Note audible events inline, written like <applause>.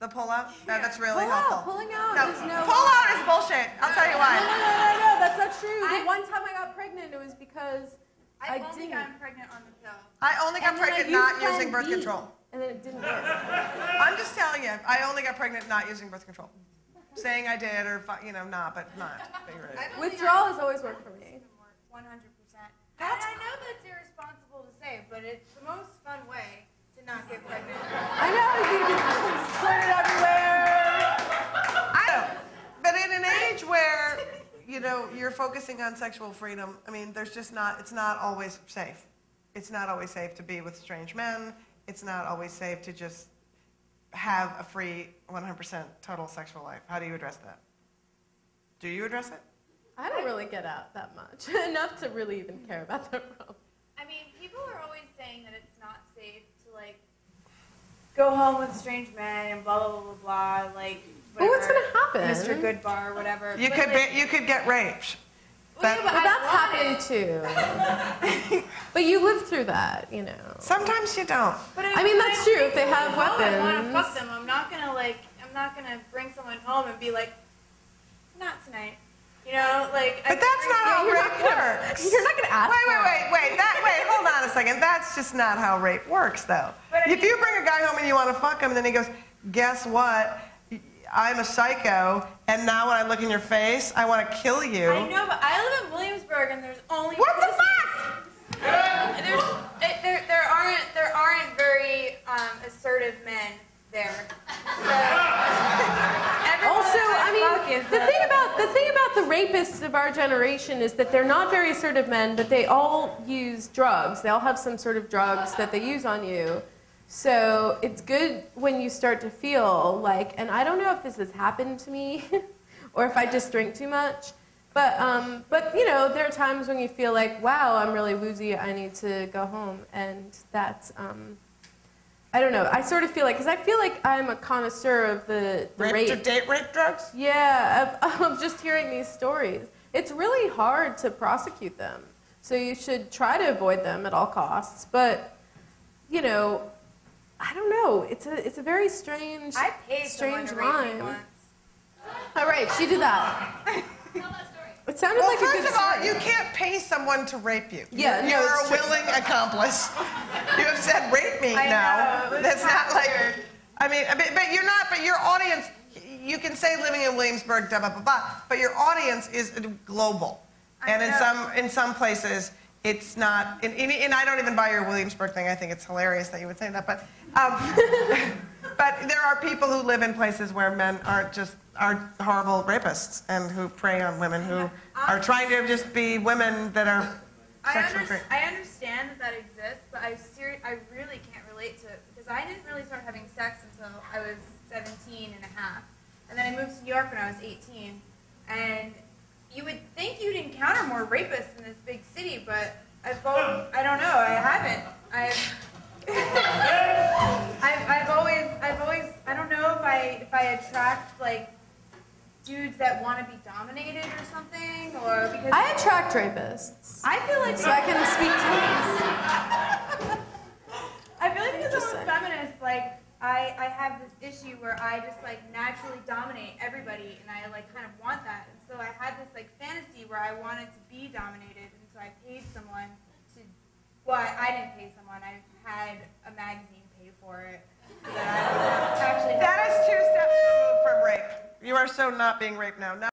The pull out? That, that's really Pull out, helpful. pulling out No, is no. pull out is bullshit. I'll tell you why. No, no, why. no, no, no, that's not true. I- the one time I got pregnant, it was because I I've only didn't. gotten pregnant on the pill. I only got And then I pregnant not Plan using birth B, control. And then it didn't work. <laughs> I'm just telling you, I only got pregnant not using birth control. Saying I did or, you know, not, but not. Figure it out. I've only Withdrawal has always worked for me. One hundred percent. And I know that's irresponsible to say, but it's the most fun way to not get pregnant. I know, you can spread it everywhere. I know. But in an age where, you know, you're focusing on sexual freedom, I mean, there's just not, it's not always safe. It's not always safe to be with strange men. It's not always safe to just have a free 100% total sexual life. How do you address that? Do you address it? I don't really get out that much. <laughs> Enough to really even care about that problem. I mean, people are always saying that it's not safe to like go home with strange men and blah blah blah blah blah. Like, But what's gonna happen? Mr. Goodbar or whatever. You But, could, like, be, you could get raped. Well, yeah, but- but But that's happened too. <laughs> but you lived through that, you know. Sometimes you don't. But I mean, that's don't true, if they think have so. I want to weapons. fuck them. I'm not gonna like. I'm not gonna bring someone home and be like, not tonight. You know, like. But that's not how rape not gonna- works. you're not gonna ask Wait, wait, wait, wait. That, wait, hold on a second. That's just not how rape works, though. But I if you bring a guy home and you want to fuck him, and then he goes, "Guess what? I'm a psycho, and now when I look in your face, I want to kill you." I know, but I live in Williamsburg, and there's only. What the pussies. fuck? There's, there, there aren't, there aren't very um, assertive men there. So, Also, I mean, the a- thing about the thing about the rapists of our generation is that they're not very assertive men, but they all use drugs. They all have some sort of drugs that they use on you. So it's good when you start to feel like, and I don't know if this has happened to me, <laughs> or if I just drink too much. But um, but you know, there are times when you feel like, wow, I'm really woozy. I need to go home, and that's um, I don't know. I sort of feel like because I feel like I'm a connoisseur of the, the Rape, rape. date rape drugs? Yeah, of, <laughs> of just hearing these stories. It's really hard to prosecute them. So you should try to avoid them at all costs. But, you know, I don't know. It's a, it's a very strange, I paid strange to rape me line. All right, she did that. It sounded Well, like a first good of all, story. you can't pay someone to rape you. Yeah, you're, no, you're a true. willing accomplice. You have said rape me <laughs> I now. know, That's not kinda like. I mean, but, but you're not. But your audience, you can say living in Williamsburg, blah blah blah, blah but your audience is global, I and in some in some places it's not. And, and, and I don't even buy your Williamsburg thing. I think it's hilarious that you would say that, but. Um, <laughs> But there are people who live in places where men aren't just are horrible rapists and who prey on women who are trying to just be women that are I, under, free. I understand that that exists, but I seri- I really can't relate to it because I didn't really start having sex until I was 17 and a half. And then I moved to New York when I was 18. And you would think you'd encounter more rapists in this big city, but I've al- I don't know, I haven't. I've, <laughs> I've, I've always, I've always, I don't know if I, if I attract like dudes that want to be dominated or something, or because I attract rapists. I feel like So I can speak to these. <laughs> I feel like because I'm a feminist, like I, I have this issue where I just like naturally dominate everybody, and I like kind of want that. And so I had this like fantasy where I wanted to be dominated, and so I paid someone to. Well, I, I didn't pay someone. I had a magazine pay for it. So that. That is two steps removed from rape. You are so not being raped now. now